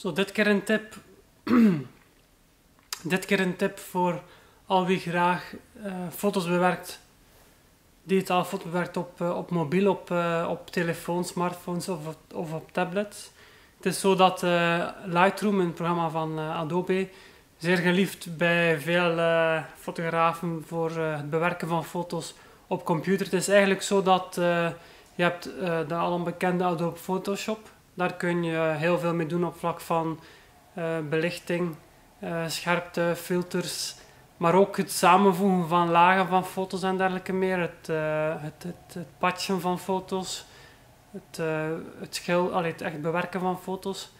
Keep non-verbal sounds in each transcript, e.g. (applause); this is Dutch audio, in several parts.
Zo, dit keer een tip. (clears throat) dit keer een tip voor al wie graag uh, foto's bewerkt. Digitaal foto's bewerkt op, uh, op mobiel, op, uh, op telefoon, smartphones of, of op tablets. Het is zo dat Lightroom, een programma van Adobe, zeer geliefd bij veel fotografen voor het bewerken van foto's op computer. Het is eigenlijk zo dat je hebt de al bekende Adobe Photoshop daar kun je heel veel mee doen op vlak van uh, belichting, uh, scherpte, filters, maar ook het samenvoegen van lagen van foto's en dergelijke meer. Het, uh, het, het, patchen van foto's, het, het, echt bewerken van foto's.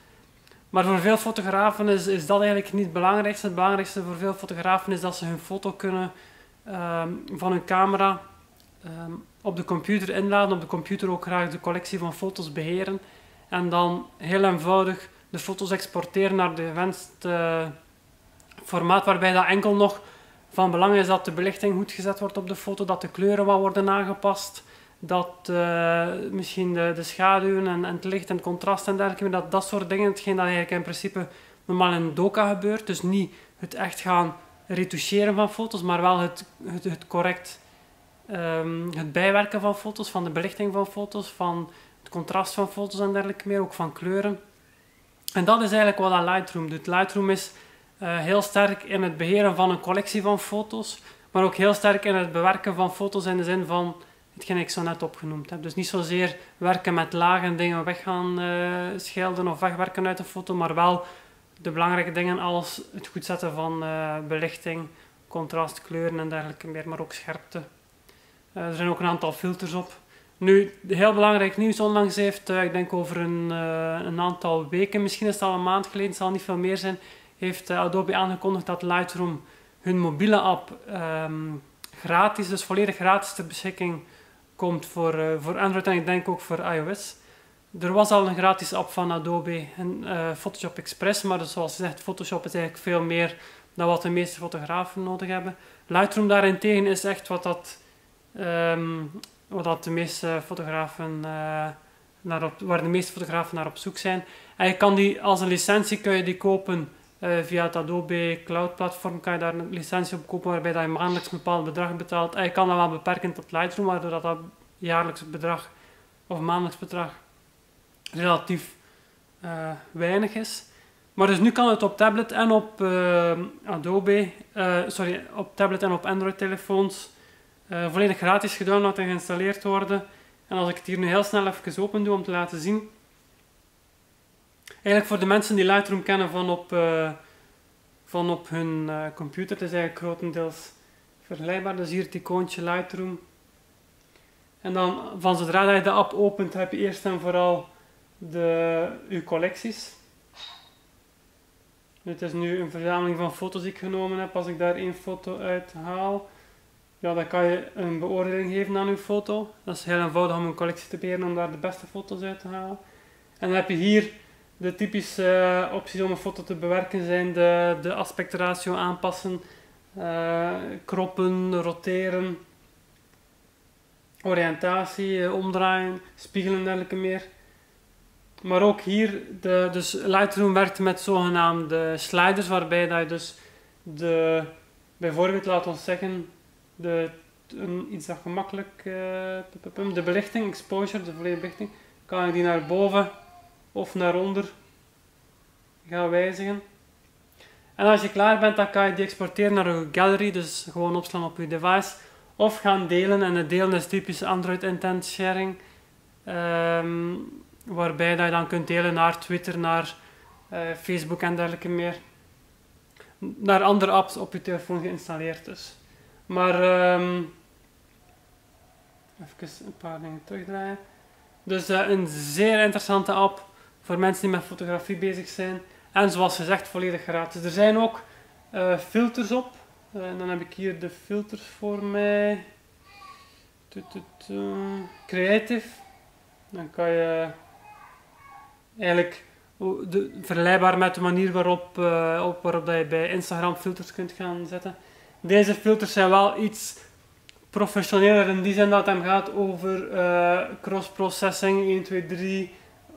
Maar voor veel fotografen is, is dat eigenlijk niet het belangrijkste. Het belangrijkste voor veel fotografen is dat ze hun foto kunnen um, van hun camera um, op de computer inladen, op de computer ook graag de collectie van foto's beheren en dan heel eenvoudig de foto's exporteren naar de gewenste formaat, waarbij dat enkel nog van belang is dat de belichting goed gezet wordt op de foto, dat de kleuren wat worden aangepast, dat uh, misschien de, de schaduwen en, en, het licht en contrast en dergelijke, dat, dat soort dingen, hetgeen dat eigenlijk in principe normaal in Doka gebeurt, dus niet het echt gaan retoucheren van foto's, maar wel het, het, correct um, het bijwerken van foto's, van de belichting van foto's, van contrast van foto's en dergelijke meer, ook van kleuren. En dat is eigenlijk wat Lightroom doet. Lightroom is uh, heel sterk in het beheren van een collectie van foto's, maar ook heel sterk in het bewerken van foto's in de zin van hetgeen ik zo net opgenoemd heb. Dus niet zozeer werken met lagen dingen weg gaan uh, schelden of wegwerken uit een foto, maar wel de belangrijke dingen als het goed zetten van uh, belichting, contrast, kleuren en dergelijke meer, maar ook scherpte. er zijn ook een aantal filters op. Nu, heel belangrijk nieuws onlangs heeft, uh, ik denk over een, uh, een, aantal weken, misschien is het al een maand geleden, het zal niet veel meer zijn, heeft uh, Adobe aangekondigd dat Lightroom hun mobiele app um, gratis, dus volledig gratis ter beschikking komt voor, voor Android en ik denk ook voor iOS. Er was al een gratis app van Adobe, en, Photoshop Express, maar dus zoals gezegd, Photoshop is eigenlijk veel meer dan wat de meeste fotografen nodig hebben. Lightroom daarentegen is echt wat dat... Um, de uh, naar op, waar de meeste fotografen naar op zoek zijn. En je kan die als een licentie kun je die kopen uh, via het Adobe Cloud platform. Kan je daar een licentie op kopen waarbij dat je maandelijks een bepaald bedrag betaalt. En je kan dat wel beperken tot Lightroom, waardoor dat, dat jaarlijks bedrag of maandelijks bedrag relatief uh, weinig is. Maar dus nu kan het op tablet en op Adobe, sorry, op tablet en op Android telefoons uh, volledig gratis gedownload en geïnstalleerd worden. En als ik het hier nu heel snel even open doe om te laten zien. Eigenlijk voor de mensen die Lightroom kennen van op, uh, van op hun uh, computer, het is eigenlijk grotendeels vergelijkbaar. Dus hier het icoontje Lightroom. En dan van zodra je de app opent, heb je eerst en vooral de, uw collecties. Dit is nu een verzameling van foto's die ik genomen heb. Als ik daar één foto uit haal, ja, dan kan je een beoordeling geven aan je foto. Dat is heel eenvoudig om een collectie te beheren om daar de beste foto's uit te halen. En dan heb je hier de typische uh, opties om een foto te bewerken zijn de, de aspectratio aanpassen, uh, kroppen, roteren, oriëntatie, uh, omdraaien, spiegelen en dergelijke meer. Maar ook hier, de, dus Lightroom werkt met zogenaamde sliders waarbij dat je dus de, bijvoorbeeld laat ons zeggen, de, iets dat gemakkelijk, uh, de belichting, exposure, de volledige belichting, kan ik die naar boven of naar onder gaan wijzigen. En als je klaar bent, dan kan je die exporteren naar je gallery, dus gewoon opslaan op je device. Of gaan delen, en het delen is typisch Android Intent Sharing. Um, waarbij dat je dan kunt delen naar Twitter, naar uh, Facebook en dergelijke meer. Naar andere apps op je telefoon geïnstalleerd dus. Maar um, even een paar dingen terugdraaien. Dus uh, een zeer interessante app voor mensen die met fotografie bezig zijn. En zoals gezegd, volledig gratis. Er zijn ook uh, filters op. Uh, en dan heb ik hier de filters voor mij. Creative. Dan kan je eigenlijk de, met de manier waarop, op, waarop dat je bij Instagram filters kunt gaan zetten. Deze filters zijn wel iets professioneler in die zin dat het gaat over uh, cross-processing 1, 2, 3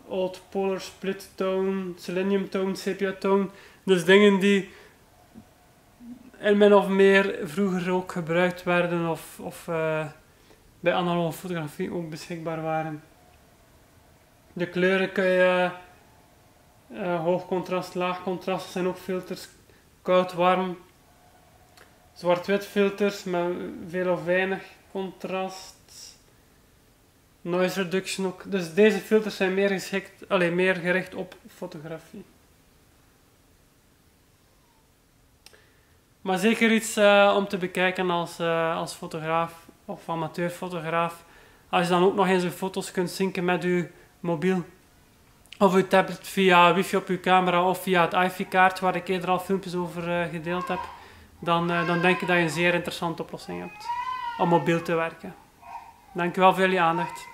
old polar split tone, selenium tone, sepia tone. Dus dingen die in min of meer vroeger ook gebruikt werden of, of uh, bij analoge fotografie ook beschikbaar waren. De kleuren kun je uh, hoog contrast, laag contrast zijn ook filters, koud, warm, zwart-wit filters met veel of weinig contrast. Noise reduction ook. Dus deze filters zijn meer, geschikt, alleen meer gericht op fotografie. Maar zeker iets uh, om te bekijken als, uh, als fotograaf of amateurfotograaf. Als je dan ook nog eens je foto's kunt zinken met je mobiel of je tablet via wifi op je camera of via het iFi-kaart waar ik eerder al filmpjes over uh, gedeeld heb, dan, dan denk ik dat je een zeer interessante oplossing hebt om mobiel te werken. Dankjewel voor jullie aandacht.